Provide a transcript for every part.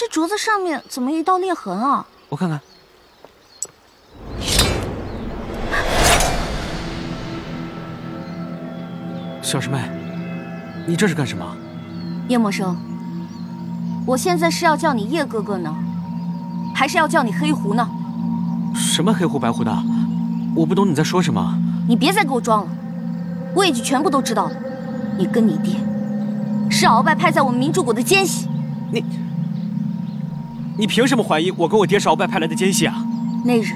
这镯子上面怎么一道裂痕啊？我看看。小师妹，你这是干什么？叶默生，我现在是要叫你叶哥哥呢，还是要叫你黑狐呢？什么黑狐白狐的？我不懂你在说什么。你别再给我装了，我已经全部都知道了。你跟你爹是鳌拜派在我们明珠谷的奸细。你，你凭什么怀疑我跟我爹是鳌拜派来的奸细啊？那日，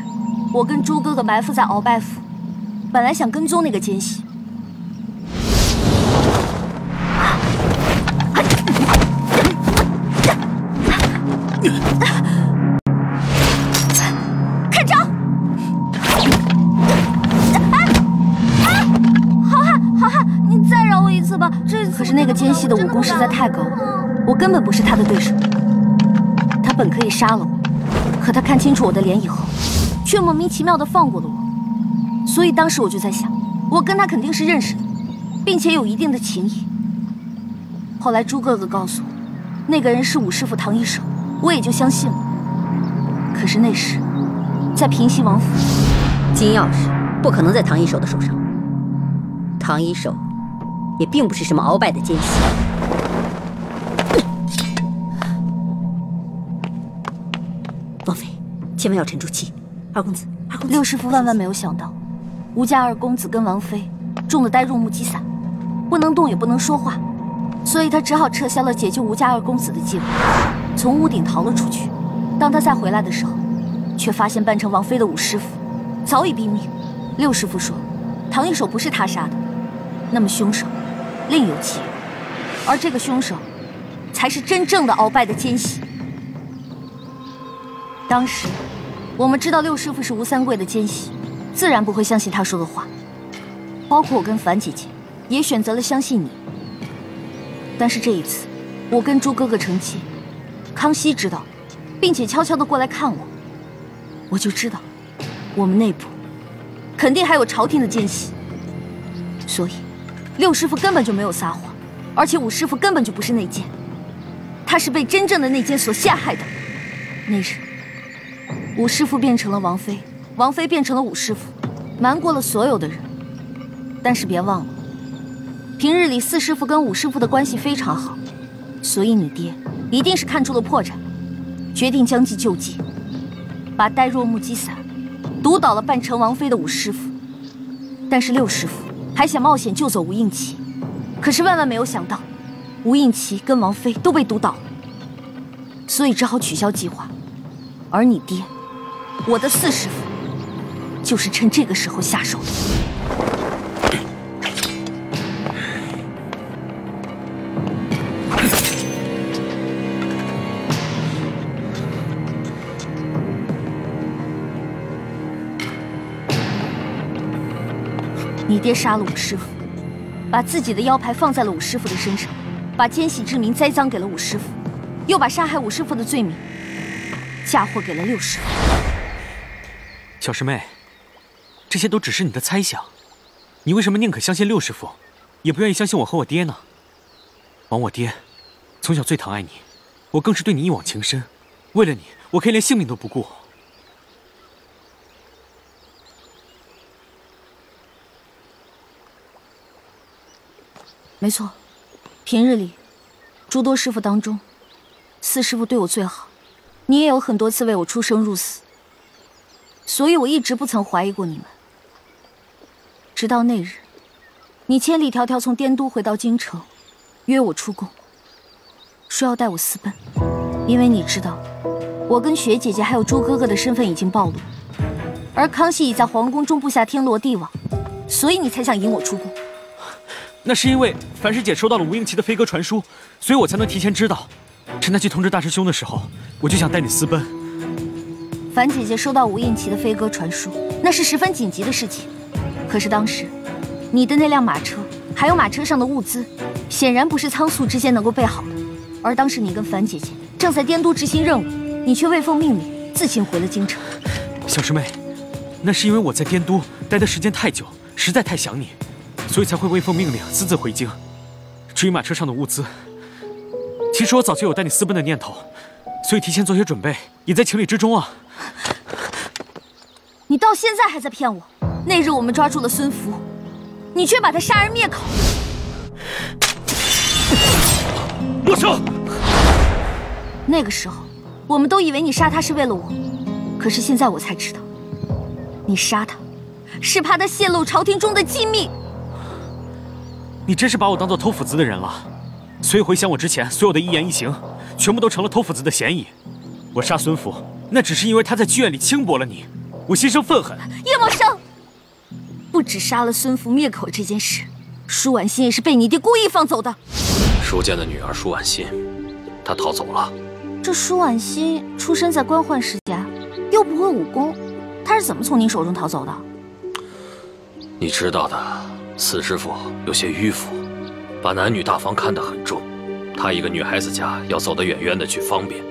我跟朱哥哥埋伏在鳌拜府，本来想跟踪那个奸细。看招！啊！好汉，好汉，你再饶我一次吧！这可是那个奸细的武功实在太高了，我根本不是他的对手。本可以杀了我，可他看清楚我的脸以后，却莫名其妙的放过了我。所以当时我就在想，我跟他肯定是认识的，并且有一定的情谊。后来朱哥哥告诉我，那个人是武师傅唐一手，我也就相信了。可是那时，在平西王府，金钥匙不可能在唐一手的手上。唐一手也并不是什么鳌拜的奸细。千万要沉住气。二公子，二公子，六师傅万万没有想到，吴家二公子跟王妃中了呆若木鸡散，不能动也不能说话，所以他只好撤销了解救吴家二公子的计划，从屋顶逃了出去。当他再回来的时候，却发现扮成王妃的五师傅早已毙命。六师傅说，唐一手不是他杀的，那么凶手另有其人，而这个凶手才是真正的鳌拜的奸细。当时我们知道六师傅是吴三桂的奸细，自然不会相信他说的话。包括我跟樊姐姐，也选择了相信你。但是这一次，我跟朱哥哥成亲，康熙知道，并且悄悄的过来看我，我就知道，我们内部肯定还有朝廷的奸细。所以，六师傅根本就没有撒谎，而且五师傅根本就不是内奸，他是被真正的内奸所陷害的。那日。武师傅变成了王妃，王妃变成了武师傅，瞒过了所有的人。但是别忘了，平日里四师傅跟武师傅的关系非常好，所以你爹一定是看出了破绽，决定将计就计，把呆若木鸡散毒倒了扮成王妃的武师傅。但是六师傅还想冒险救走吴应麒，可是万万没有想到，吴应麒跟王妃都被毒倒了，所以只好取消计划。而你爹。我的四师傅就是趁这个时候下手的。你爹杀了武师傅，把自己的腰牌放在了武师傅的身上，把奸细之名栽赃给了武师傅，又把杀害武师傅的罪名嫁祸给了六师傅。小师妹，这些都只是你的猜想，你为什么宁可相信六师傅，也不愿意相信我和我爹呢？枉我爹从小最疼爱你，我更是对你一往情深，为了你，我可以连性命都不顾。没错，平日里诸多师傅当中，四师傅对我最好，你也有很多次为我出生入死。所以，我一直不曾怀疑过你们。直到那日，你千里迢迢从滇都回到京城，约我出宫，说要带我私奔，因为你知道，我跟雪姐姐还有朱哥哥的身份已经暴露，而康熙已在皇宫中布下天罗地网，所以你才想引我出宫。那是因为樊师姐收到了吴应麒的飞鸽传书，所以我才能提前知道，趁他去通知大师兄的时候，我就想带你私奔。樊姐姐收到吴应奇的飞鸽传书，那是十分紧急的事情。可是当时，你的那辆马车还有马车上的物资，显然不是仓促之间能够备好的。而当时你跟樊姐姐正在滇都执行任务，你却未奉命令自行回了京城。小师妹，那是因为我在滇都待的时间太久，实在太想你，所以才会未奉命令私自回京。至于马车上的物资，其实我早就有带你私奔的念头。所以提前做些准备也在情理之中啊。你到现在还在骗我？那日我们抓住了孙福，你却把他杀人灭口。莫生，那个时候我们都以为你杀他是为了我，可是现在我才知道，你杀他是怕他泄露朝廷中的机密。你真是把我当做偷斧子的人了。所以回想我之前所有的一言一行，全部都成了偷斧子的嫌疑。我杀孙福，那只是因为他在剧院里轻薄了你，我心生愤恨。叶默生，不止杀了孙福灭口这件事，舒婉心也是被你爹故意放走的。舒建的女儿舒婉心，她逃走了。这舒婉心出身在官宦世家，又不会武功，她是怎么从你手中逃走的？你知道的，四师傅有些迂腐，把男女大防看得很重。她一个女孩子家，要走得远远的去方便，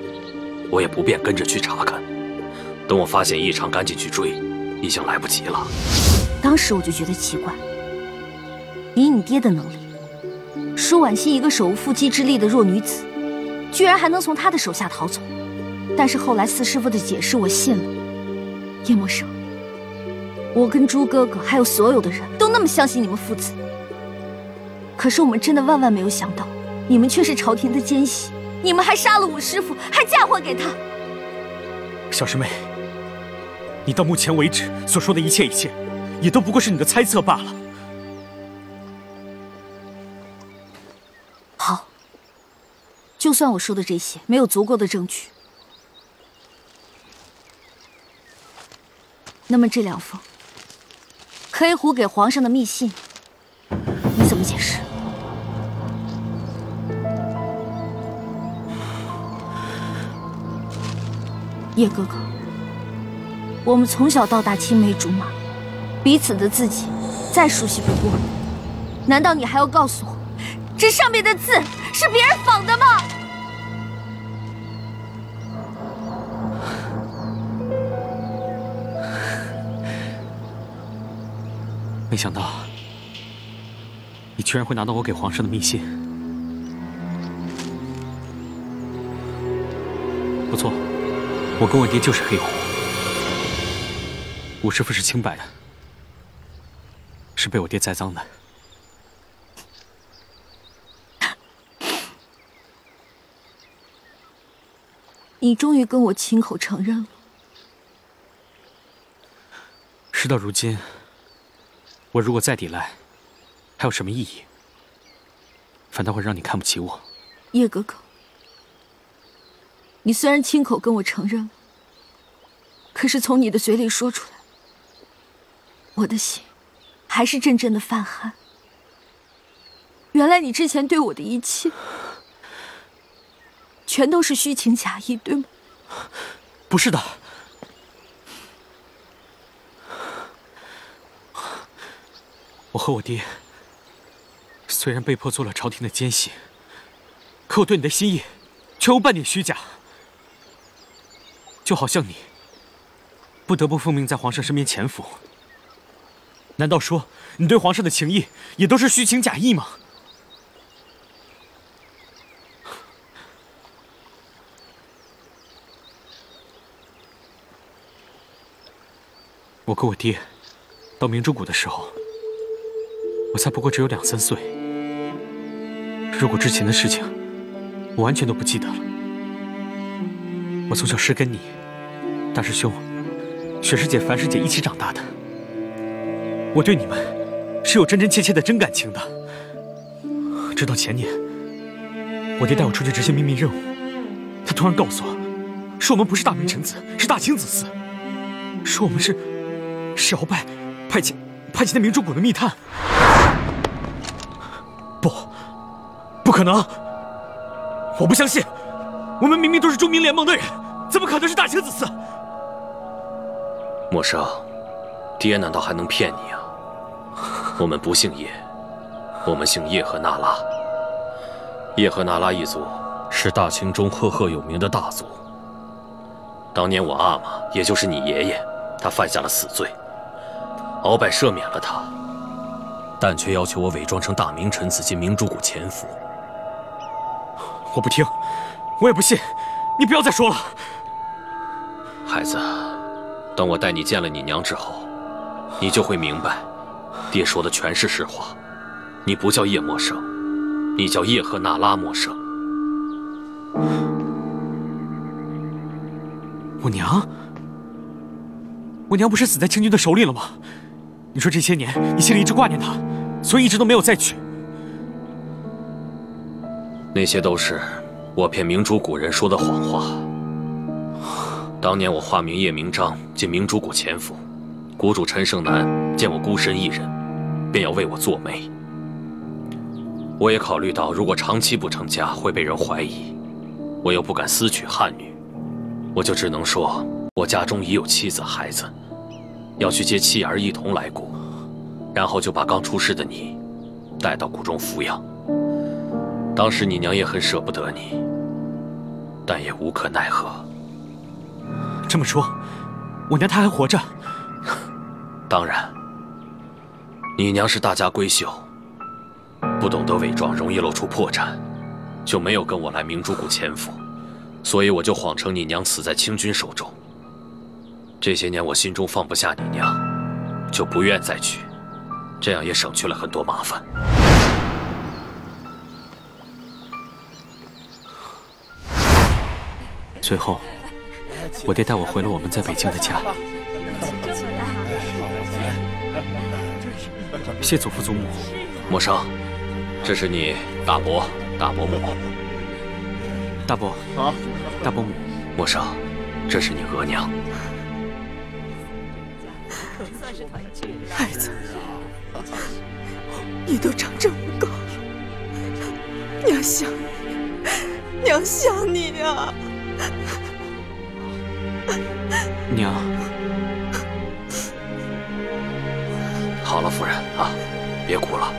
我也不便跟着去查看。等我发现异常，赶紧去追，已经来不及了。当时我就觉得奇怪，以你爹的能力。舒婉心一个手无缚鸡之力的弱女子，居然还能从他的手下逃走。但是后来四师傅的解释我信了。叶默生，我跟朱哥哥还有所有的人都那么相信你们父子，可是我们真的万万没有想到，你们却是朝廷的奸细。你们还杀了我师傅，还嫁祸给他。小师妹，你到目前为止所说的一切一切，也都不过是你的猜测罢了。好，就算我说的这些没有足够的证据，那么这两封黑狐给皇上的密信，你怎么解释？叶哥哥，我们从小到大青梅竹马，彼此的字迹再熟悉不过，难道你还要告诉我？这上面的字是别人仿的吗？没想到你居然会拿到我给皇上的密信，不错，我跟我爹就是黑狐，我师傅是清白的，是被我爹栽赃的。你终于跟我亲口承认了。事到如今，我如果再抵赖，还有什么意义？反倒会让你看不起我。叶哥哥，你虽然亲口跟我承认了，可是从你的嘴里说出来，我的心还是阵阵的泛寒。原来你之前对我的一切。全都是虚情假意，对吗？不是的，我和我爹虽然被迫做了朝廷的奸细，可我对你的心意却无半点虚假。就好像你不得不奉命在皇上身边潜伏，难道说你对皇上的情谊也都是虚情假意吗？我跟我爹到明珠谷的时候，我才不过只有两三岁。如果之前的事情我完全都不记得了，我从小是跟你、大师兄、雪师姐、樊师姐一起长大的，我对你们是有真真切切的真感情的。直到前年，我爹带我出去执行秘密任务，他突然告诉我，说我们不是大明臣子，是大清子嗣，说我们是。是鳌拜派遣派遣的明珠谷的密探，不，不可能！我不相信，我们明明都是中明联盟的人，怎么可能是大清子嗣？莫生，爹难道还能骗你啊？我们不姓叶，我们姓叶赫那拉。叶赫那拉一族是大清中赫赫有名的大族。当年我阿玛，也就是你爷爷，他犯下了死罪。鳌拜赦免了他，但却要求我伪装成大明臣子进明珠谷潜伏。我不听，我也不信，你不要再说了。孩子，等我带你见了你娘之后，你就会明白，爹说的全是实话。你不叫叶默生，你叫叶赫那拉默生。我娘，我娘不是死在清军的手里了吗？你说这些年你心里一直挂念她，所以一直都没有再娶。那些都是我骗明珠谷人说的谎话。当年我化名叶明章进明珠谷潜伏，谷主陈胜男见我孤身一人，便要为我做媒。我也考虑到，如果长期不成家会被人怀疑，我又不敢私娶汉女，我就只能说我家中已有妻子孩子，要去接妻儿一同来谷，然后就把刚出世的你带到谷中抚养。当时你娘也很舍不得你，但也无可奈何。这么说，我娘她还活着？当然，你娘是大家闺秀，不懂得伪装，容易露出破绽，就没有跟我来明珠谷潜伏，所以我就谎称你娘死在清军手中。这些年我心中放不下你娘，就不愿再娶，这样也省去了很多麻烦。随后，我爹带我回了我们在北京的家。谢祖父祖母。默生，这是你大伯、大伯母。大伯啊，大伯母。默生，这是你额娘。孩子，你都长这么高了，娘想你，娘想你呀。娘，好了，夫人啊，别哭了，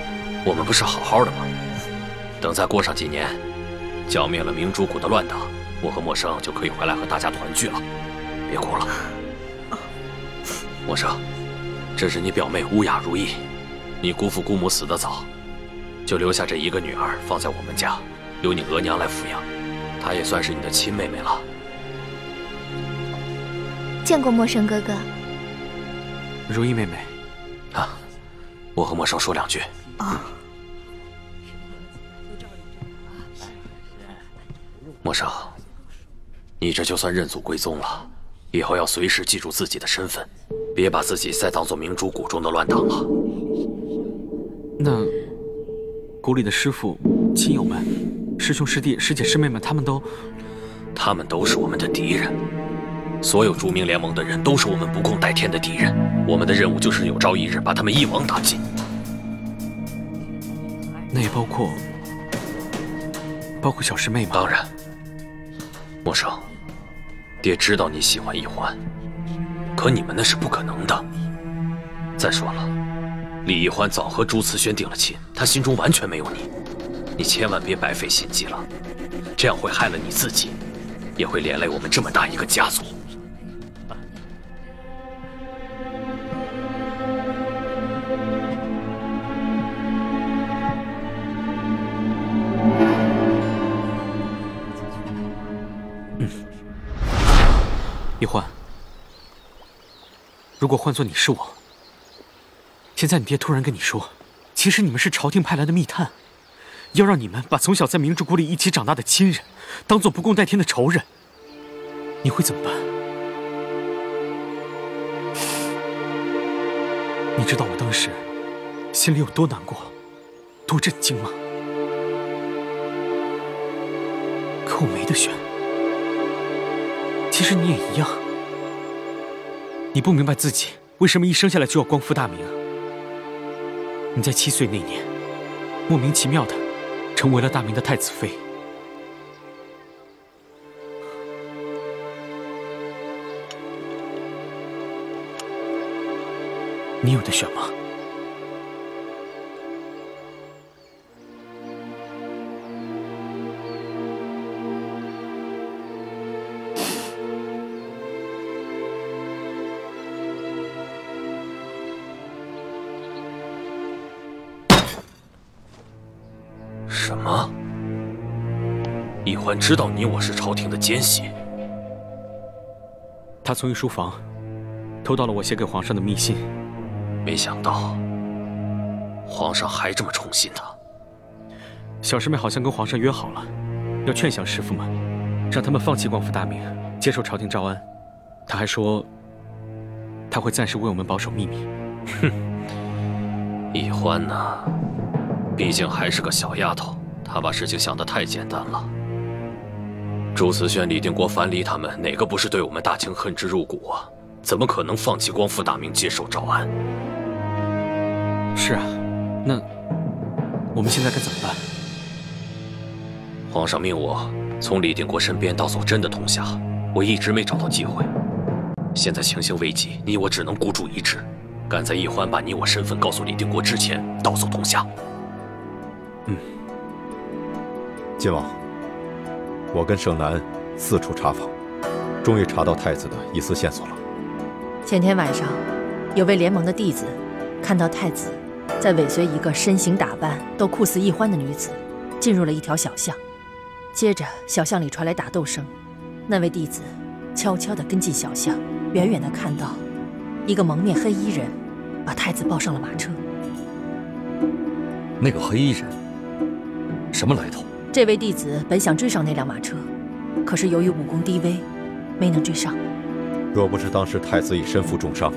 我们不是好好的吗？等再过上几年，剿灭了明珠谷的乱党，我和默生就可以回来和大家团聚了。别哭了，默生，这是你表妹乌雅如意，你姑父姑母死得早，就留下这一个女儿放在我们家，由你额娘来抚养。她也算是你的亲妹妹了。见过陌生哥哥，如意妹妹，啊，我和陌生说两句。啊，陌生，你这就算认祖归宗了，以后要随时记住自己的身份，别把自己再当做明珠谷中的乱党了。那谷里的师傅、亲友们。师兄师弟师姐师妹们，他们都，他们都是我们的敌人。所有著名联盟的人都是我们不共戴天的敌人。我们的任务就是有朝一日把他们一网打尽。那也包括，包括小师妹吗？当然。默生，爹知道你喜欢易欢，可你们那是不可能的。再说了，李易欢早和朱慈轩定了亲，他心中完全没有你。你千万别白费心机了，这样会害了你自己，也会连累我们这么大一个家族。嗯，易欢，如果换做你是我，现在你爹突然跟你说，其实你们是朝廷派来的密探。要让你们把从小在明珠谷里一起长大的亲人，当做不共戴天的仇人，你会怎么办？你知道我当时心里有多难过，多震惊吗？可我没得选。其实你也一样，你不明白自己为什么一生下来就要光复大明。你在七岁那年，莫名其妙的。成为了大明的太子妃，你有的选吗？知道你我是朝廷的奸细。他从御书房偷到了我写给皇上的密信，没想到皇上还这么宠信他。小师妹好像跟皇上约好了，要劝降师傅们，让他们放弃光复大明，接受朝廷招安。他还说他会暂时为我们保守秘密。哼，易欢呢，毕竟还是个小丫头，她把事情想得太简单了。朱慈轩、李定国、樊离他们哪个不是对我们大清恨之入骨啊？怎么可能放弃光复大明，接受招安？是啊，那我们现在该怎么办？皇上命我从李定国身边盗走真的铜匣，我一直没找到机会。现在情形危急，你我只能孤注一掷，赶在易欢把你我身份告诉李定国之前盗走铜匣。嗯，晋王，我跟盛南四处查访，终于查到太子的一丝线索了。前天晚上，有位联盟的弟子看到太子在尾随一个身形打扮都酷似易欢的女子，进入了一条小巷。接着，小巷里传来打斗声。那位弟子悄悄地跟进小巷，远远地看到一个蒙面黑衣人把太子抱上了马车。那个黑衣人什么来头？这位弟子本想追上那辆马车，可是由于武功低微，没能追上。若不是当时太子已身负重伤，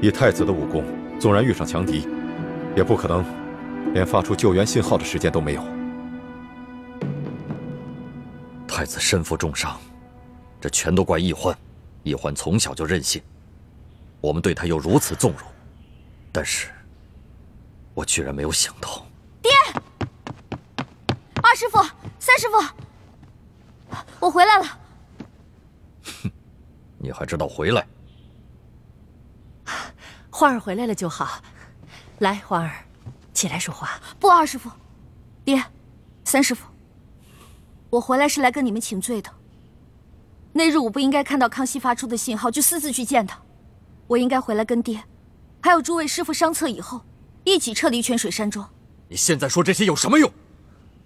以太子的武功，纵然遇上强敌，也不可能连发出救援信号的时间都没有。太子身负重伤，这全都怪易欢。易欢从小就任性，我们对他又如此纵容，但是，我居然没有想到。爹，二师傅，三师傅，我回来了。哼，你还知道回来？花儿回来了就好。来，花儿，起来说话。不，二师傅，爹，三师傅。我回来是来跟你们请罪的。那日我不应该看到康熙发出的信号就私自去见他，我应该回来跟爹，还有诸位师傅商策以后，一起撤离泉水山庄。你现在说这些有什么用？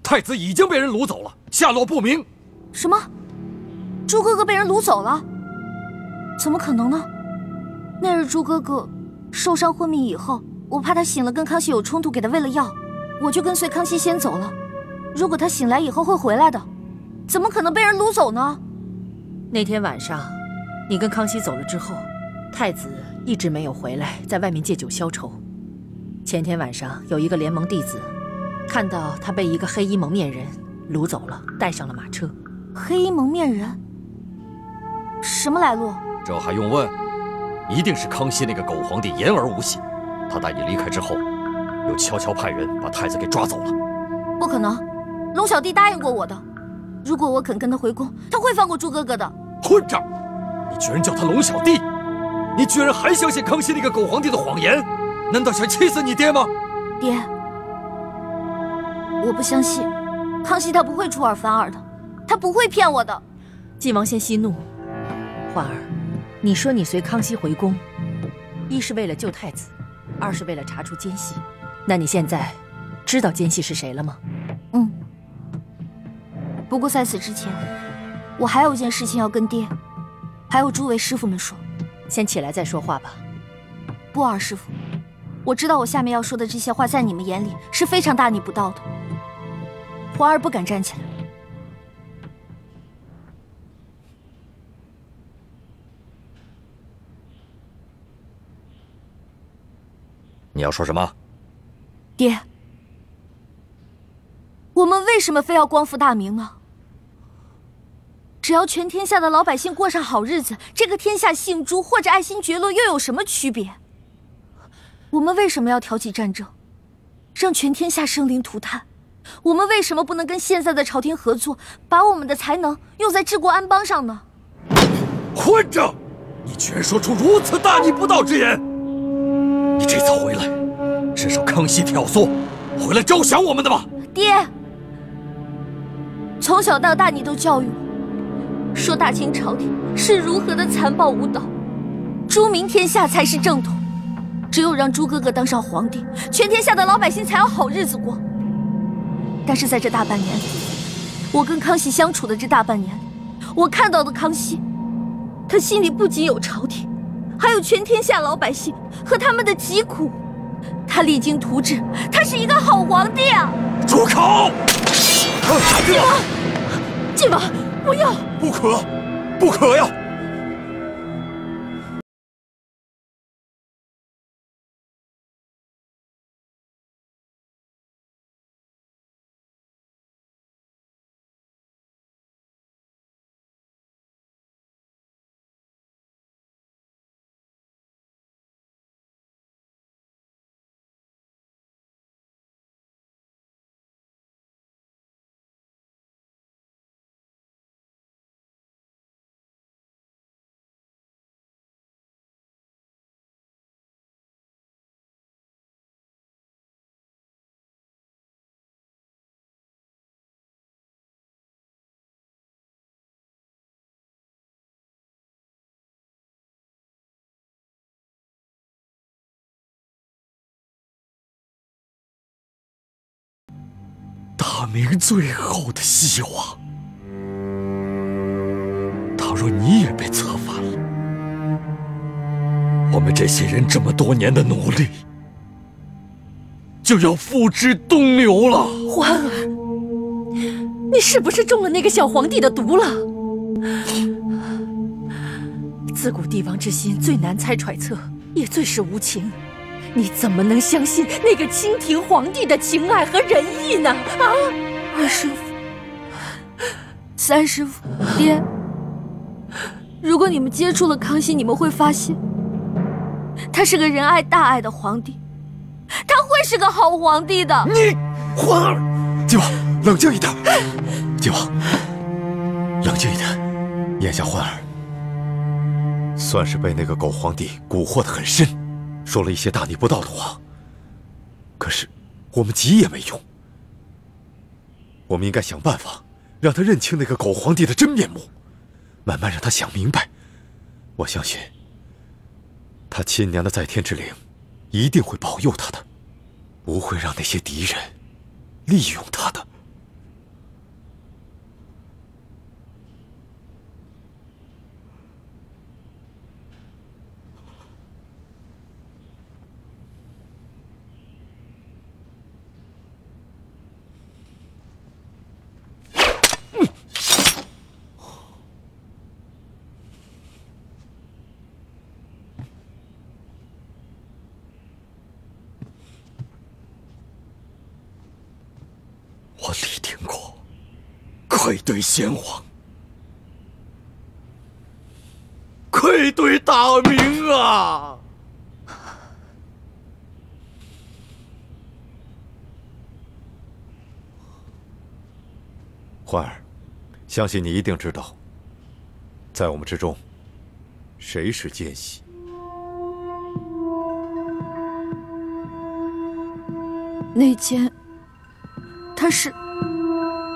太子已经被人掳走了，下落不明。什么？朱哥哥被人掳走了？怎么可能呢？那日朱哥哥受伤昏迷以后，我怕他醒了跟康熙有冲突，给他喂了药，我就跟随康熙先走了。如果他醒来以后会回来的。怎么可能被人掳走呢？那天晚上，你跟康熙走了之后，太子一直没有回来，在外面借酒消愁。前天晚上，有一个联盟弟子看到他被一个黑衣蒙面人掳走了，带上了马车。黑衣蒙面人，什么来路？这还用问？一定是康熙那个狗皇帝言而无信。他带你离开之后，又悄悄派人把太子给抓走了。不可能，龙小弟答应过我的。如果我肯跟他回宫，他会放过朱哥哥的。混账！你居然叫他龙小弟！你居然还相信康熙那个狗皇帝的谎言？难道想气死你爹吗？爹，我不相信，康熙他不会出尔反尔的，他不会骗我的。晋王先息怒，焕儿，你说你随康熙回宫，一是为了救太子，二是为了查出奸细。那你现在知道奸细是谁了吗？嗯。不过在此之前，我还有一件事情要跟爹，还有诸位师傅们说。先起来再说话吧。不，二师傅，我知道我下面要说的这些话，在你们眼里是非常大逆不道的。皇儿不敢站起来。你要说什么？爹。我们为什么非要光复大明呢？只要全天下的老百姓过上好日子，这个天下姓朱或者爱新觉罗又有什么区别？我们为什么要挑起战争，让全天下生灵涂炭？我们为什么不能跟现在的朝廷合作，把我们的才能用在治国安邦上呢？混账！你居然说出如此大逆不道之言！你这次回来是受康熙挑唆，回来招降我们的吧？爹。从小到大，你都教育我，说大清朝廷是如何的残暴无道，朱明天下才是正统。只有让朱哥哥当上皇帝，全天下的老百姓才有好日子过。但是在这大半年里，我跟康熙相处的这大半年，我看到的康熙，他心里不仅有朝廷，还有全天下老百姓和他们的疾苦。他励精图治，他是一个好皇帝啊！住口！晋王，晋王，不要！不可，不可呀！大明最后的希望。倘若你也被策反了，我们这些人这么多年的努力就要付之东流了。欢儿，你是不是中了那个小皇帝的毒了？自古帝王之心最难猜揣测，也最是无情。你怎么能相信那个清廷皇帝的情爱和仁义呢？啊，二师傅，三师傅，爹，如果你们接触了康熙，你们会发现，他是个仁爱大爱的皇帝，他会是个好皇帝的。你，欢儿，靖王，冷静一点。靖王，冷静一点。眼下欢儿，算是被那个狗皇帝蛊惑的很深。说了一些大逆不道的话，可是我们急也没用。我们应该想办法让他认清那个狗皇帝的真面目，慢慢让他想明白。我相信，他亲娘的在天之灵一定会保佑他的，不会让那些敌人利用他的。我李定国，愧对先皇，愧对大明啊！欢儿，相信你一定知道，在我们之中，谁是奸细？内奸。他是，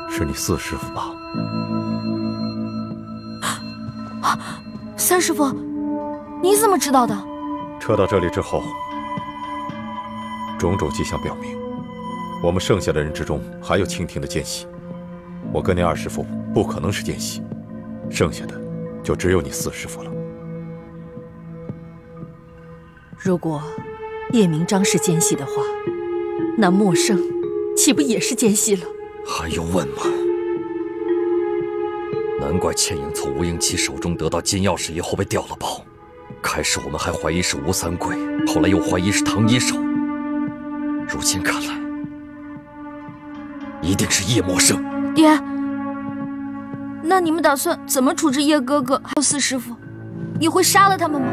是你四师傅吧？啊，三师傅，你怎么知道的？撤到这里之后，种种迹象表明，我们剩下的人之中还有清廷的奸细。我跟你二师傅不可能是奸细，剩下的就只有你四师傅了。如果叶明章是奸细的话，那默笙。岂不也是奸细了？还用问吗？难怪倩影从吴英奇手中得到金钥匙以后被调了包。开始我们还怀疑是吴三桂，后来又怀疑是唐一手。如今看来，一定是叶默生。爹，那你们打算怎么处置叶哥哥还有四师傅？你会杀了他们吗？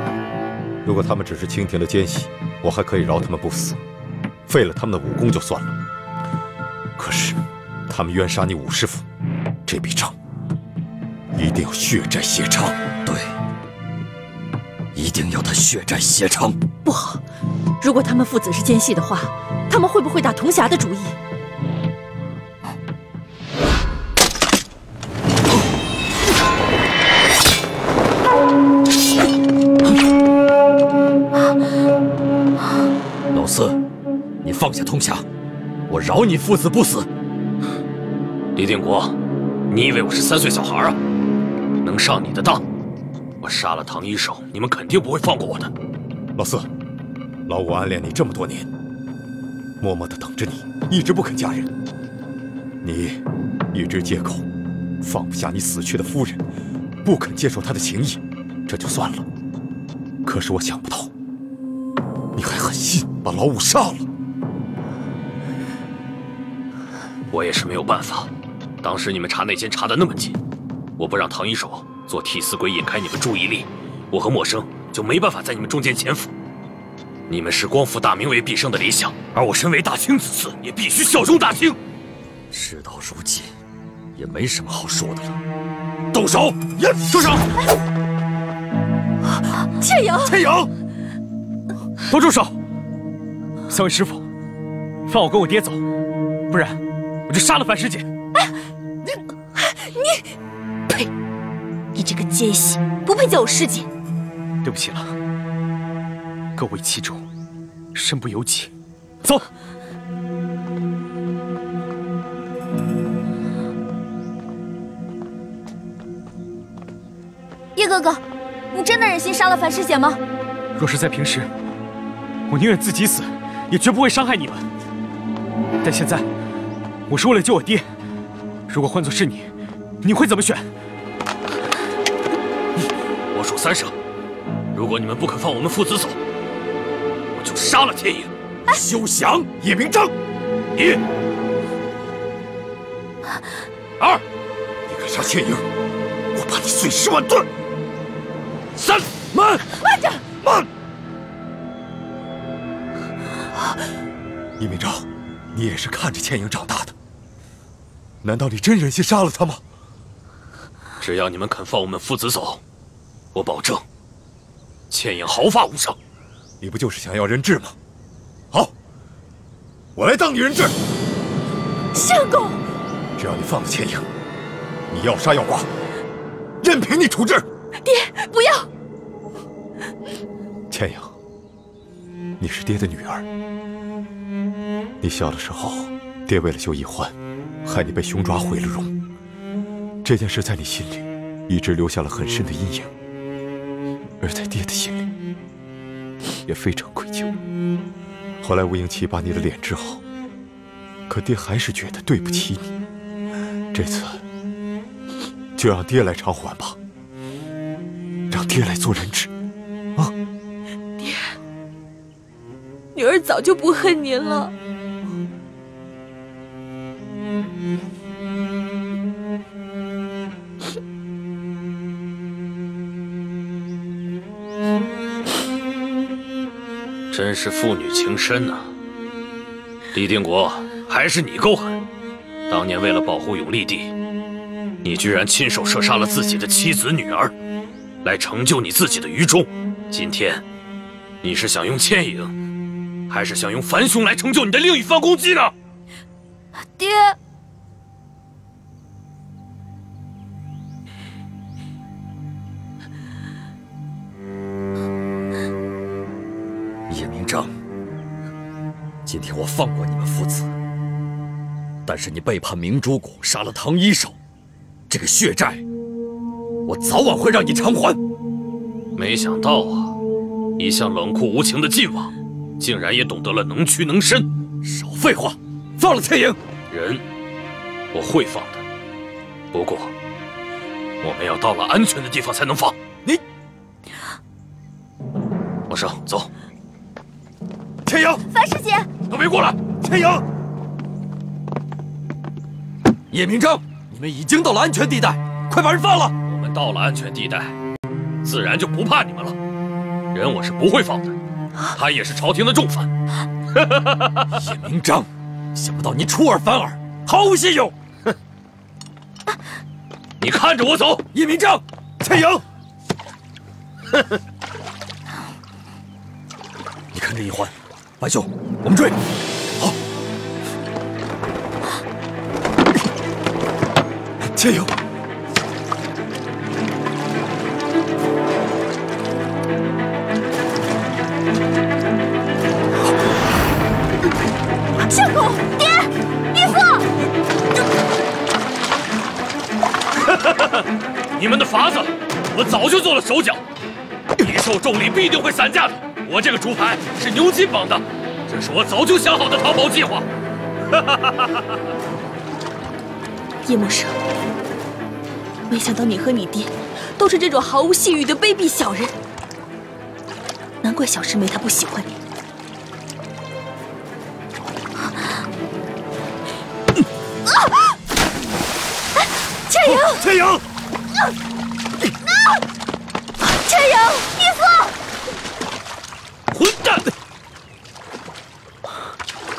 如果他们只是清廷的奸细，我还可以饶他们不死，废了他们的武功就算了。可是，他们冤杀你五师傅，这笔账一定要血债血偿。对，一定要他血债血偿。不好，如果他们父子是奸细的话，他们会不会打铜匣的主意？老四，你放下铜匣。我饶你父子不死，李定国，你以为我是三岁小孩啊？能上你的当？我杀了唐一手，你们肯定不会放过我的。老四，老五暗恋你这么多年，默默的等着你，一直不肯嫁人。你一直借口放不下你死去的夫人，不肯接受他的情谊，这就算了。可是我想不到，你还狠心把老五杀了。我也是没有办法。当时你们查内奸查得那么紧，我不让唐一手做替死鬼引开你们注意力，我和默生就没办法在你们中间潜伏。你们是光复大明为毕生的理想，而我身为大清子嗣，也必须效忠大清。事到如今，也没什么好说的了。动手！住手！倩影，倩影，都住手！三位师傅，放我跟我爹走，不然我就杀了樊师姐。哎你，呸！你这个奸细，不配叫我师姐。对不起了，各为其主，身不由己。走。叶哥哥，你真的忍心杀了樊师姐吗？若是在平时，我宁愿自己死，也绝不会伤害你们。但现在，我是为了救我爹。如果换做是你，你会怎么选？我数三声，如果你们不肯放我们父子走，我就杀了天影。休想！叶明章，一、二，你敢杀倩影，我把你碎尸万段。三，慢，慢着，慢！叶明章，你也是看着倩影长大的，难道你真忍心杀了他吗？只要你们肯放我们父子走，我保证，倩影毫发无伤。你不就是想要人质吗？好，我来当你人质。相公，只要你放了倩影，你要杀要剐，任凭你处置。爹，不要！倩影，你是爹的女儿。你小的时候，爹为了救易欢，害你被熊抓毁了容。这件事在你心里一直留下了很深的阴影，而在爹的心里也非常愧疚。后来吴英奇把你的脸治好，可爹还是觉得对不起你。这次就让爹来偿还吧。让爹来做人质，啊！爹，女儿早就不恨您了。真是父女情深呐！李定国，还是你够狠！当年为了保护永历帝，你居然亲手射杀了自己的妻子女儿。来成就你自己的愚忠。今天，你是想用倩影，还是想用樊兄来成就你的另一番功绩呢？爹，今天我放过你们父子，但是你背叛明珠谷，杀了唐一手，这个血债。我早晚会让你偿还。没想到啊，一向冷酷无情的晋王，竟然也懂得了能屈能伸。少废话，放了倩影。人我会放的，不过我们要到了安全的地方才能放。你，王生，走。倩影，樊师姐，都别过来！倩影，叶明章，你们已经到了安全地带，快把人放了。我们到了安全地带，自然就不怕你们了。人我是不会放的，他也是朝廷的重犯。叶明章，想不到你出尔反尔，毫无信用。哼！你看着我走，叶明章，倩影。你看着易欢，白兄，我们追。好。倩影。相公，爹，义父。子，我早就做了手脚，一受重力必定会散架的。我这个竹排是牛筋绑的，这是我早就想好的逃跑计划。叶默生，没想到你和你爹都是这种毫无信誉的卑鄙小人，难怪小师妹她不喜欢你。倩影，倩影，倩影，义父，混蛋！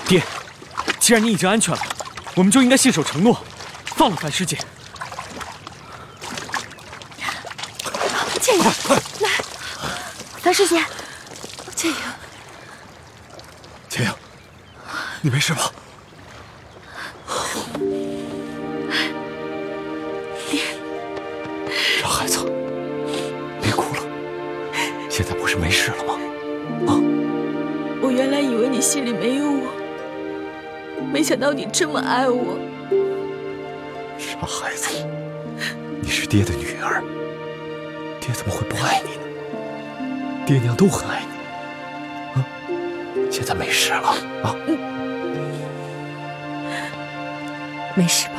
爹，既然你已经安全了，我们就应该信守承诺，放了樊师姐。倩影，来，樊师姐，倩影，倩影，你没事吧？原来以为你心里没有我，没想到你这么爱我。傻孩子，你是爹的女儿，爹怎么会不爱你呢？爹娘都很爱你。啊，现在没事了啊？没事吧？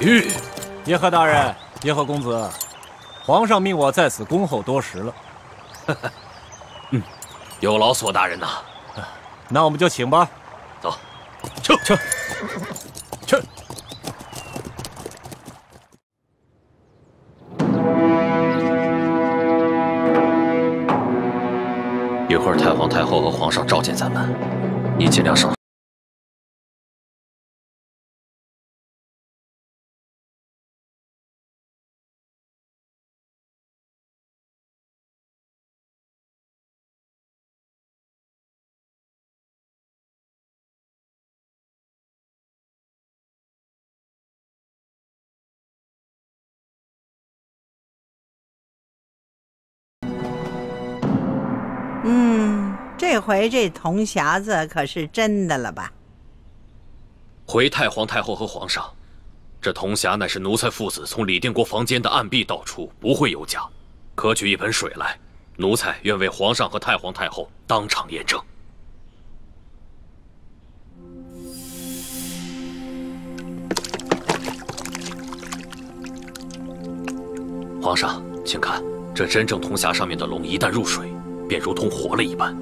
吁，叶赫大人，叶赫公子，皇上命我在此恭候多时了。嗯，有劳索大人呐。那我们就请吧。走，撤撤撤。一会儿太皇太后和皇上召见咱们，你尽量少。回这铜匣子可是真的了吧？回太皇太后和皇上，这铜匣乃是奴才父子从李定国房间的暗壁盗出，不会有假。可取一盆水来，奴才愿为皇上和太皇太后当场验证。皇上，请看，这真正铜匣上面的龙，一旦入水，便如同活了一般。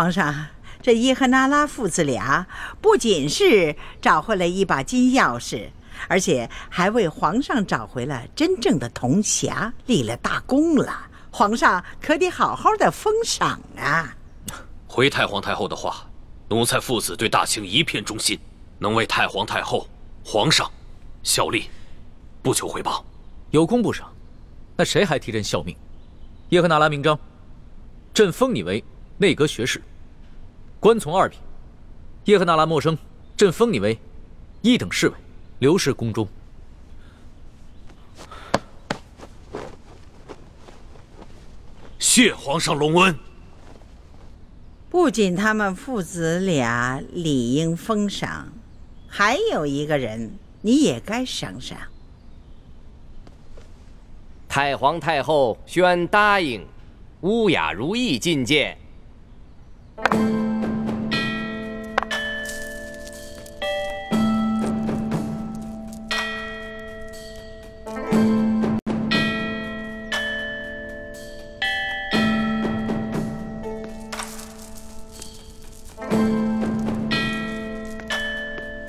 皇上，这伊赫那拉父子俩不仅是找回了一把金钥匙，而且还为皇上找回了真正的铜匣，立了大功了。皇上可得好好的封赏啊！回太皇太后的话，奴才父子对大清一片忠心，能为太皇太后、皇上效力，不求回报。有功不赏，那谁还替朕效命？叶赫那拉明章，朕封你为内阁学士，官从二品；叶赫那拉默生，朕封你为一等侍卫，留侍宫中。谢皇上隆恩。不仅他们父子俩理应封赏，还有一个人你也该赏赏。太皇太后宣答应，乌雅如意觐见。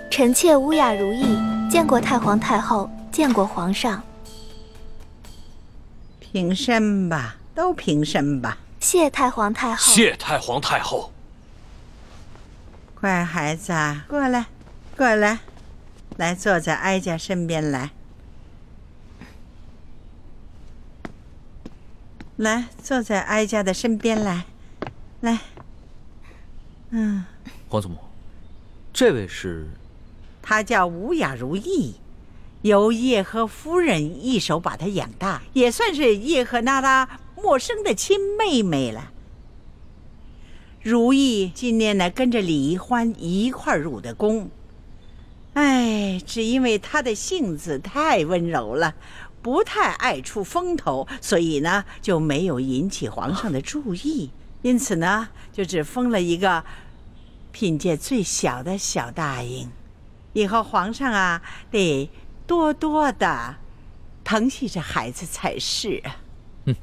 臣妾乌雅如意，见过太皇太后，见过皇上。平身吧，都平身吧。谢太皇太后。谢太皇太后。乖孩子，过来，过来，来坐在哀家身边来。来，坐在哀家的身边来，来。嗯，皇祖母，这位是？她叫吴雅如意，由叶赫夫人一手把她养大，也算是叶赫那拉陌生的亲妹妹了。如意今年呢，跟着李易欢一块入的宫。哎，只因为她的性子太温柔了，不太爱出风头，所以呢就没有引起皇上的注意。因此呢，就只封了一个品阶最小的小答应。以后皇上啊，得多多的疼惜这孩子才是啊。嗯，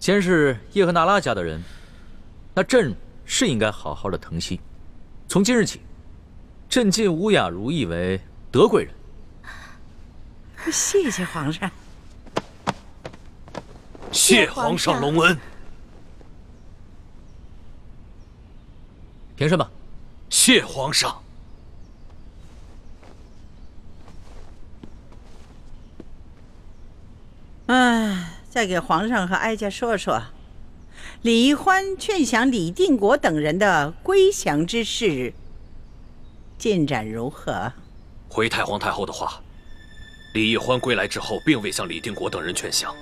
既然是叶赫那拉家的人，那朕是应该好好的疼惜。从今日起。朕晋乌雅如意为德贵人。谢谢皇上。谢皇上隆恩。平身吧。谢皇上。嗯，再给皇上和哀家说说，李欢劝降李定国等人的归降之事。进展如何？回太皇太后的话，李易欢归来之后，并未向李定国等人劝降，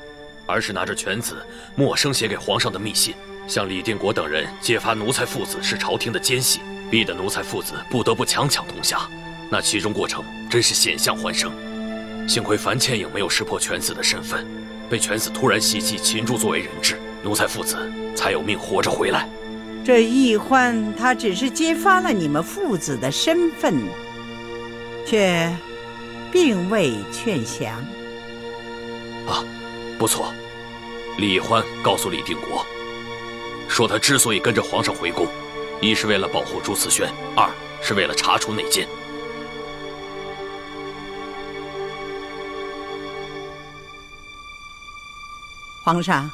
而是拿着犬子默生写给皇上的密信，向李定国等人揭发奴才父子是朝廷的奸细，逼得奴才父子不得不强抢铜匣。那其中过程真是险象环生。幸亏樊倩影没有识破犬子的身份，被犬子突然袭击擒住作为人质，奴才父子才有命活着回来。这易欢，他只是揭发了你们父子的身份，却并未劝降。啊，不错，李欢告诉李定国，说他之所以跟着皇上回宫，一是为了保护朱慈轩，二是为了查出内奸。皇上，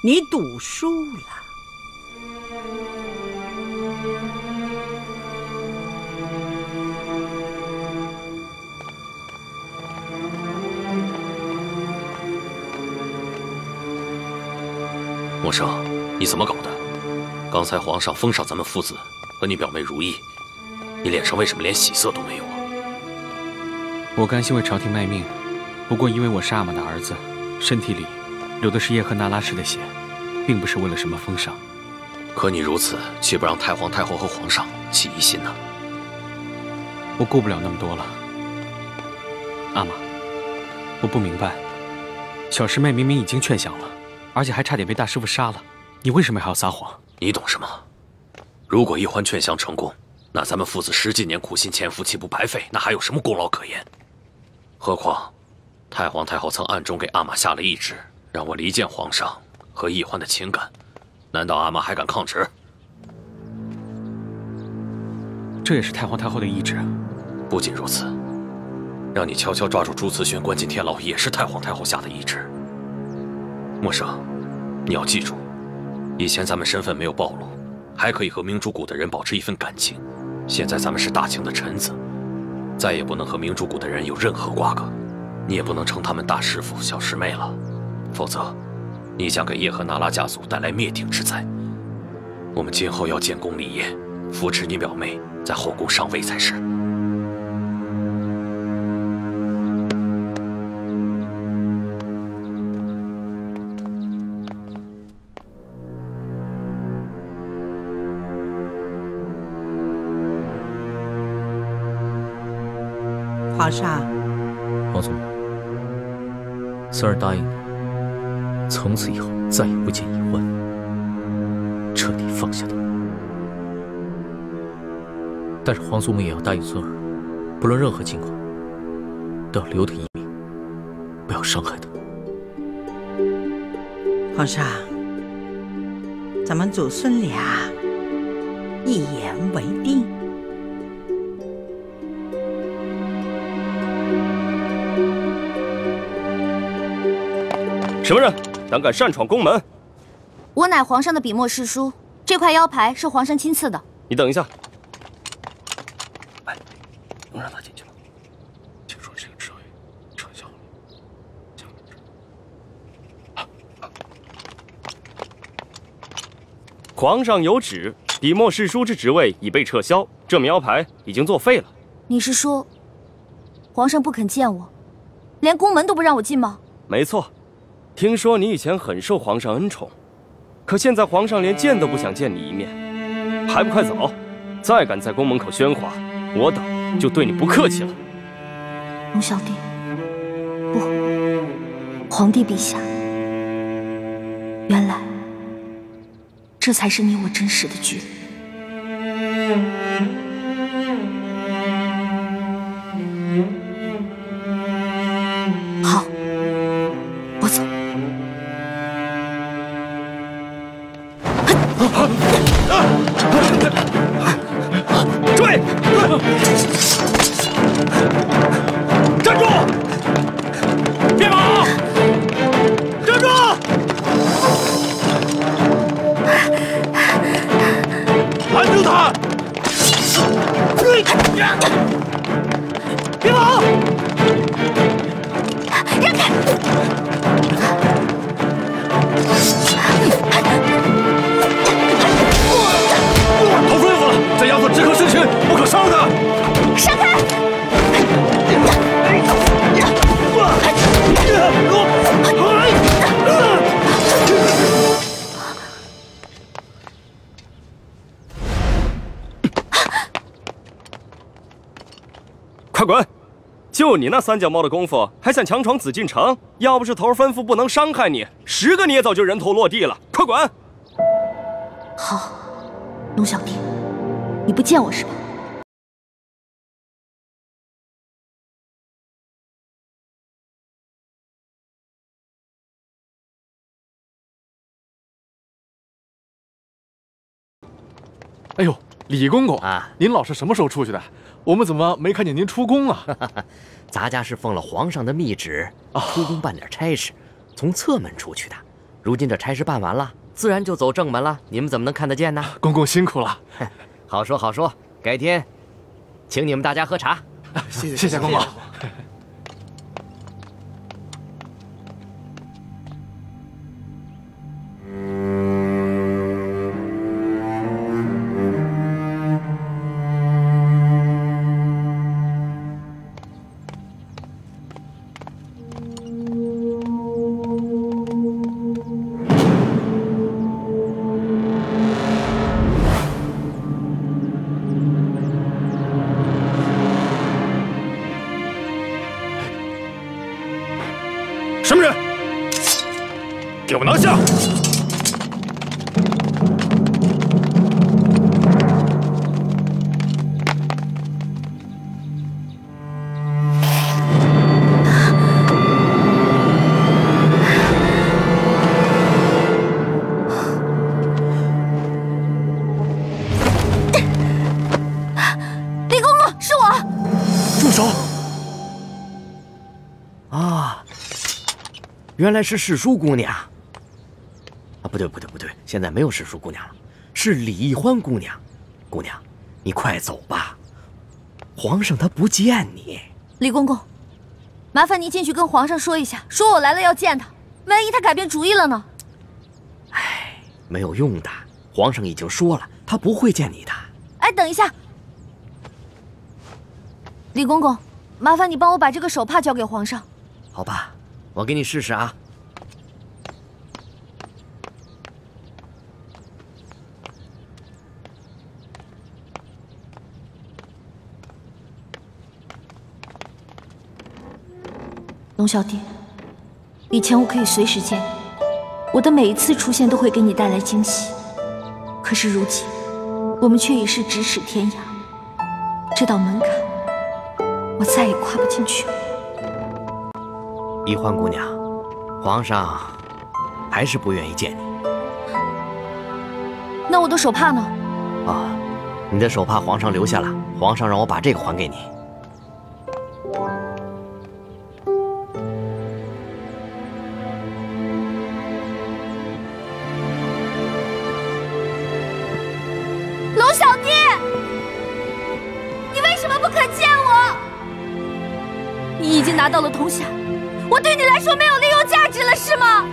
你赌输了。默生，你怎么搞的？刚才皇上封赏咱们父子和你表妹如意，你脸上为什么连喜色都没有啊？我甘心为朝廷卖命，不过因为我是阿玛的儿子，身体里流的是叶赫那拉氏的血，并不是为了什么封赏。可你如此，岂不让太皇太后和皇上起疑心呢？我顾不了那么多了。阿玛，我不明白，小师妹明明已经劝降了。而且还差点被大师傅杀了，你为什么还要撒谎？你懂什么？如果一欢劝降成功，那咱们父子十几年苦心潜伏岂不白费？那还有什么功劳可言？何况，太皇太后曾暗中给阿玛下了懿旨，让我离间皇上和易欢的情感，难道阿玛还敢抗旨？这也是太皇太后的懿旨。不仅如此，让你悄悄抓住朱慈轩关进天牢，也是太皇太后下的懿旨。默生，你要记住，以前咱们身份没有暴露，还可以和明珠谷的人保持一份感情。现在咱们是大清的臣子，再也不能和明珠谷的人有任何瓜葛。你也不能称他们大师傅、小师妹了，否则，你将给叶赫那拉家族带来灭顶之灾。我们今后要建功立业，扶持你表妹在后宫上位才是。皇上，皇祖，三儿答应你，从此以后再也不见易欢，彻底放下他。但是皇祖母也要答应孙儿，不论任何情况，都要留他一命，不要伤害他。皇上，咱们祖孙俩一言为定。什么人胆敢擅闯宫门？我乃皇上的笔墨侍书，这块腰牌是皇上亲赐的。你等一下，哎，能让他进去吗？听说这个职位撤销了。皇上有旨，笔墨侍书之职位已被撤销，这枚腰牌已经作废了。你是说，皇上不肯见我，连宫门都不让我进吗？没错，听说你以前很受皇上恩宠，可现在皇上连见都不想见你一面，还不快走！再敢在宫门口喧哗，我等就对你不客气了。龙小弟，不，皇帝陛下，原来这才是你我真实的距离。你那三脚猫的功夫，还想强闯紫禁城？要不是头儿吩咐不能伤害你，十个你也早就人头落地了。快滚！好，龙小弟，你不见我是吧？哎呦，李公公啊，您老是什么时候出去的？我们怎么没看见您出宫啊？咱家是奉了皇上的密旨，出宫办点差事，从侧门出去的。如今这差事办完了，自然就走正门了。你们怎么能看得见呢？公公辛苦了。好说好说，改天请你们大家喝茶。谢谢谢谢公公。原来是史书姑娘。啊，不对不对不对，现在没有史书姑娘了，是李易欢姑娘。姑娘，你快走吧，皇上他不见你。李公公，麻烦您进去跟皇上说一下，说我来了要见他。万一他改变主意了呢？哎没有用的，皇上已经说了，他不会见你的。哎，等一下，李公公，麻烦你帮我把这个手帕交给皇上。好吧，我给你试试啊。龙小弟，以前我可以随时见你，我的每一次出现都会给你带来惊喜。可是如今，我们却已是咫尺天涯，这道门槛，我再也跨不进去了。易欢姑娘，皇上还是不愿意见你那我的手帕呢？啊。你的手帕皇上留下了，皇上让我把这个还给你。说没有利用价值了，是吗？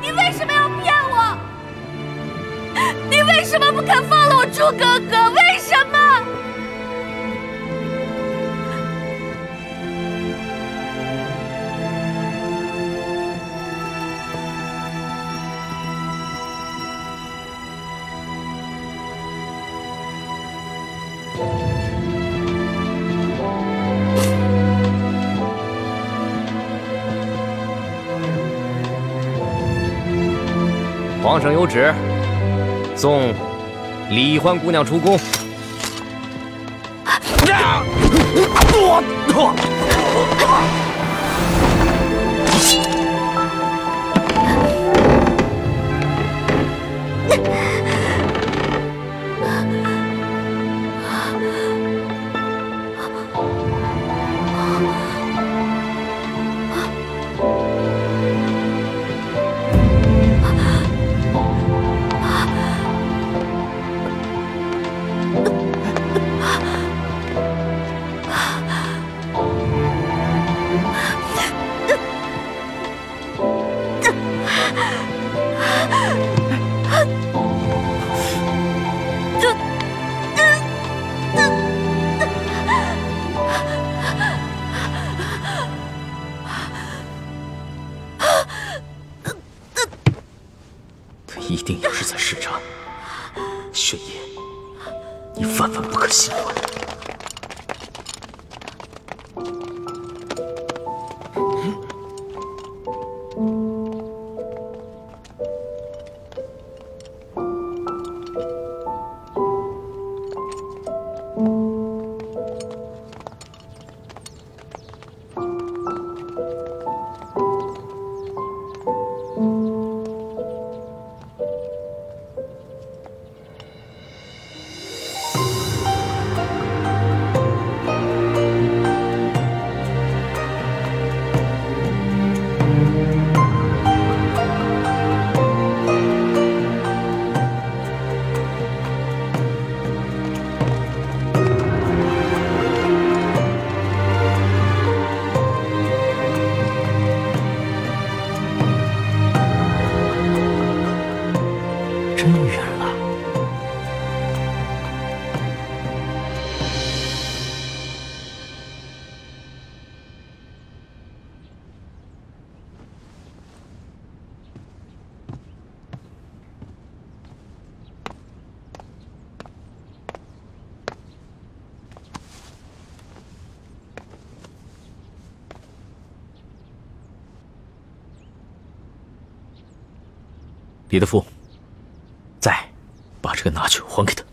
你为什么要骗我？你为什么不肯放了我朱哥哥？为皇上有旨，送李欢姑娘出宫。李德福，在，把这个拿去还给他。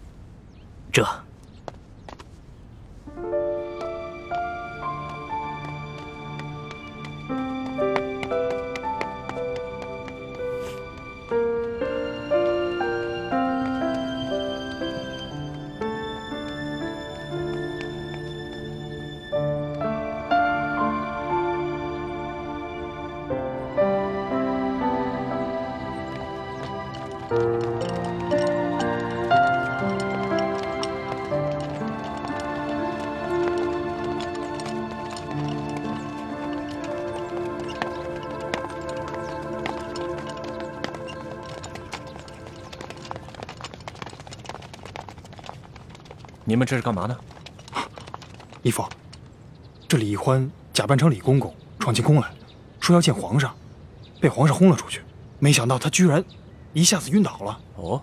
你们这是干嘛呢？义父，这李易欢假扮成李公公闯进宫来，说要见皇上，被皇上轰了出去。没想到他居然一下子晕倒了。哦，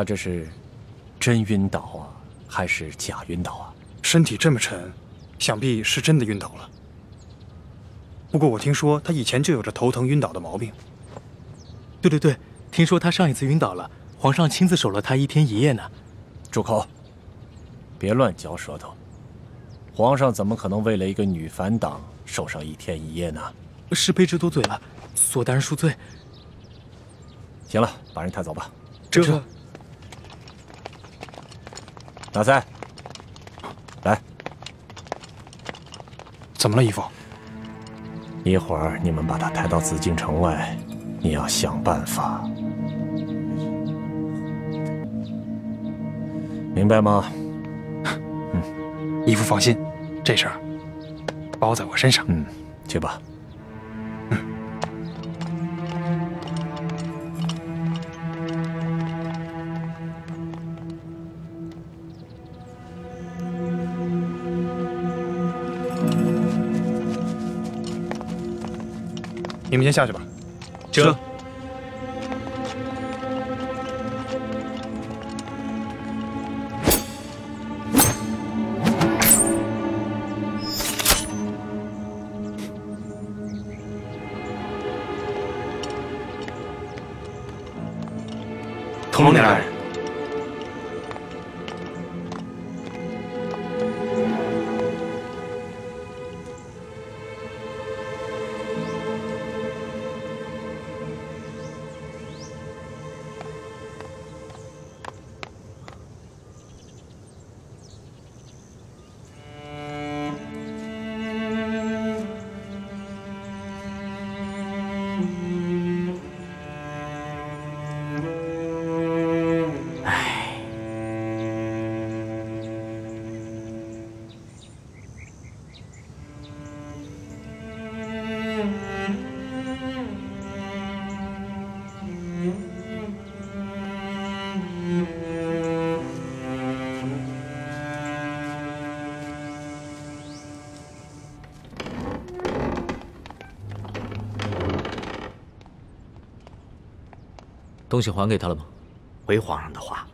他这是真晕倒啊，还是假晕倒啊？身体这么沉，想必是真的晕倒了。不过我听说他以前就有着头疼晕倒的毛病。对对对，听说他上一次晕倒了，皇上亲自守了他一天一夜呢。住口！别乱嚼舌头。皇上怎么可能为了一个女反党守上一天一夜呢？是卑职多嘴了，索大人恕罪。行了，把人抬走吧。这。大三，来，怎么了，姨父？一会儿你们把他抬到紫禁城外，你要想办法，明白吗？嗯，姨父放心，这事儿包在我身上。嗯，去吧。你们先下去吧。行。东西还给他了吗？回皇上的话，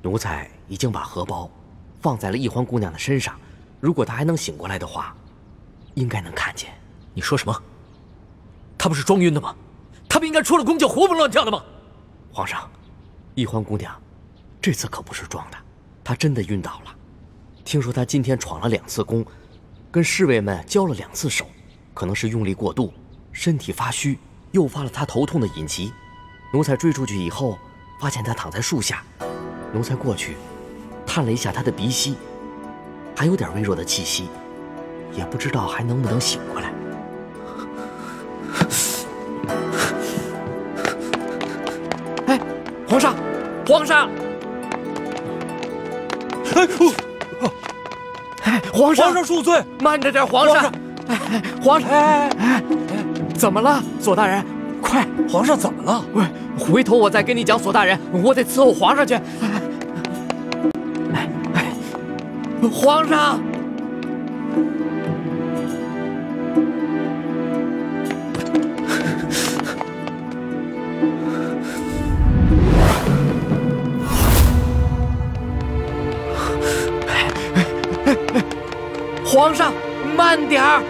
奴才已经把荷包放在了易欢姑娘的身上。如果她还能醒过来的话，应该能看见。你说什么？她不是装晕的吗？她不应该出了宫就活蹦乱跳的吗？皇上，易欢姑娘这次可不是装的，她真的晕倒了。听说她今天闯了两次宫，跟侍卫们交了两次手，可能是用力过度，身体发虚，诱发了她头痛的隐疾。奴才追出去以后，发现他躺在树下。奴才过去，探了一下他的鼻息，还有点微弱的气息，也不知道还能不能醒过来。哎，皇上，皇上！哎，哎，皇上！皇上恕罪，慢着点，皇上！哎，皇上！哎哎，怎么了，左大人？快，皇上怎么了？喂，回头我再跟你讲，索大人，我得伺候皇上去。哎哎，皇上！皇上，慢点儿！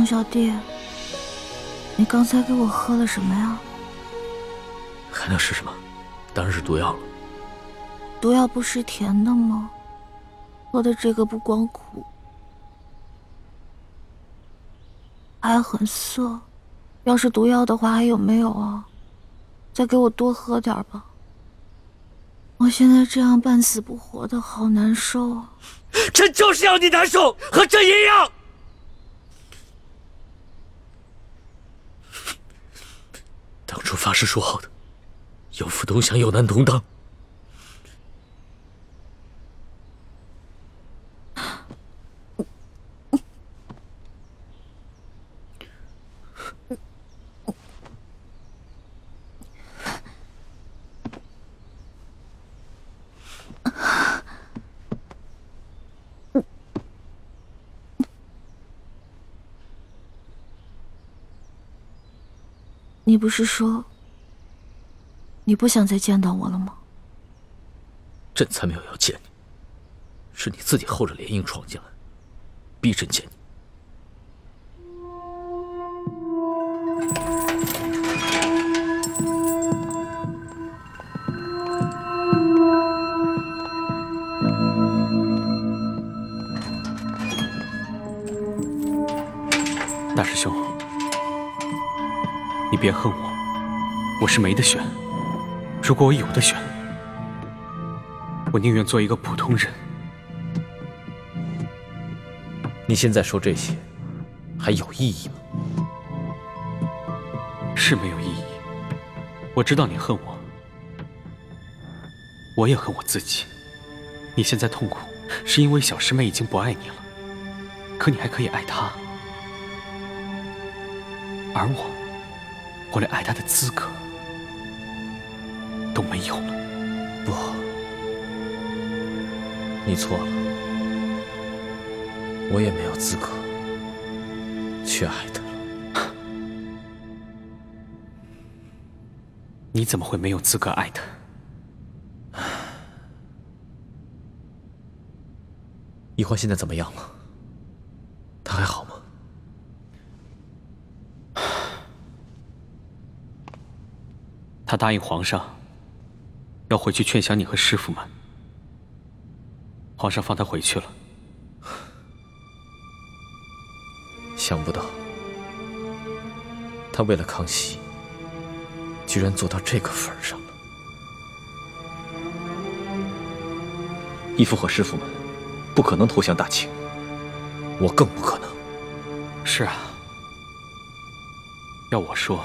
龙小弟，你刚才给我喝了什么呀？还能是什么？当然是毒药了。毒药不是甜的吗？喝的这个不光苦，还很涩。要是毒药的话，还有没有啊？再给我多喝点吧。我现在这样半死不活的，好难受啊！朕就是要你难受，和朕一样。主发誓说好的，有福同享，有难同当。你不是说你不想再见到我了吗？朕才没有要见你，是你自己厚着脸硬闯进来，逼朕见你。别恨我，我是没得选。如果我有的选，我宁愿做一个普通人。你现在说这些，还有意义吗？是没有意义。我知道你恨我，我也恨我自己。你现在痛苦，是因为小师妹已经不爱你了，可你还可以爱她。而我，我连爱他的资格都没有了。不，你错了，我也没有资格去爱他了。你怎么会没有资格爱他？易欢现在怎么样了？她还好吗？他答应皇上，要回去劝降你和师傅们。皇上放他回去了。想不到，他为了康熙，居然做到这个份儿上了。义父和师傅们不可能投降大清，我更不可能。是啊，要我说。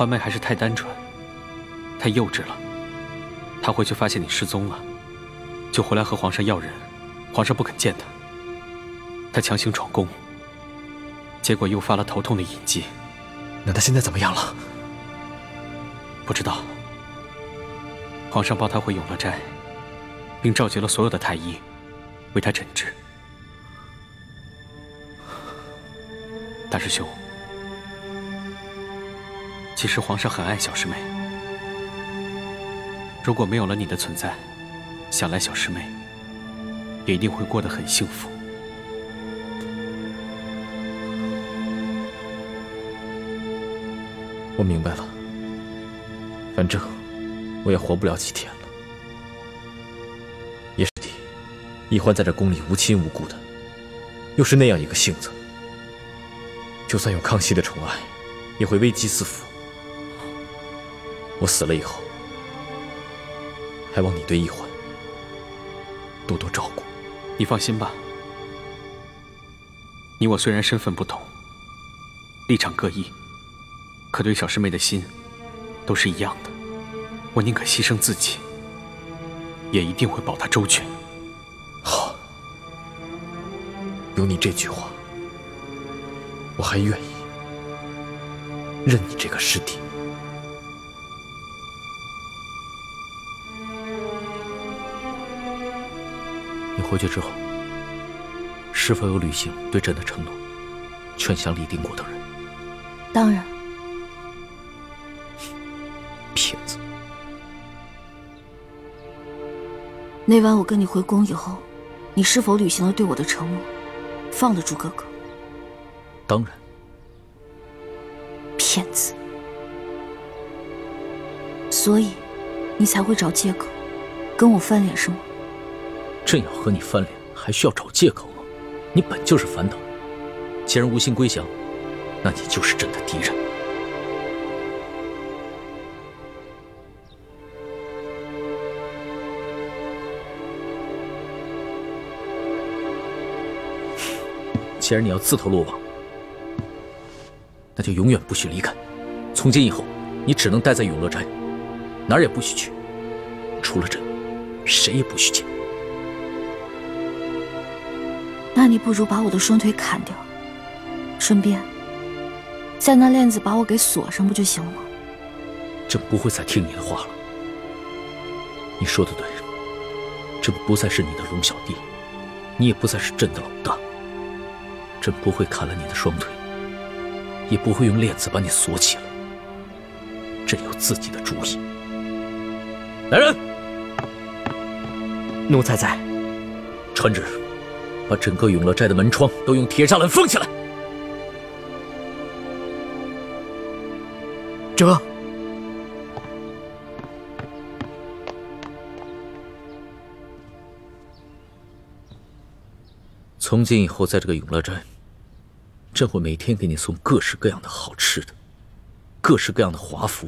欢妹还是太单纯，太幼稚了。她回去发现你失踪了，就回来和皇上要人，皇上不肯见她。她强行闯宫，结果诱发了头痛的隐疾。那她现在怎么样了？不知道。皇上抱她回永乐斋，并召集了所有的太医，为她诊治。大师兄。其实皇上很爱小师妹，如果没有了你的存在，想来小师妹也一定会过得很幸福。我明白了，反正我也活不了几天了。叶师弟，易欢在这宫里无亲无故的，又是那样一个性子，就算有康熙的宠爱，也会危机四伏。我死了以后，还望你对易欢多多照顾。你放心吧，你我虽然身份不同，立场各异，可对小师妹的心都是一样的。我宁可牺牲自己，也一定会保她周全。好，有你这句话，我还愿意认你这个师弟。回去之后，是否有履行对朕的承诺，劝降李定国等人？当然。骗子！那晚我跟你回宫以后，你是否履行了对我的承诺，放得住哥哥？当然。骗子！所以，你才会找借口跟我翻脸是吗？朕要和你翻脸，还需要找借口吗？你本就是反党，既然无心归降，那你就是朕的敌人。既然你要自投罗网，那就永远不许离开。从今以后，你只能待在永乐斋，哪儿也不许去，除了朕，谁也不许见。那你不如把我的双腿砍掉，顺便再拿链子把我给锁上，不就行了吗？朕不会再听你的话了。你说的对，朕不再是你的龙小弟，你也不再是朕的老大。朕不会砍了你的双腿，也不会用链子把你锁起来。朕有自己的主意。来人，奴才在。传旨，把整个永乐斋的门窗都用铁栅栏封起来。这。从今以后，在这个永乐斋，朕会每天给你送各式各样的好吃的，各式各样的华服。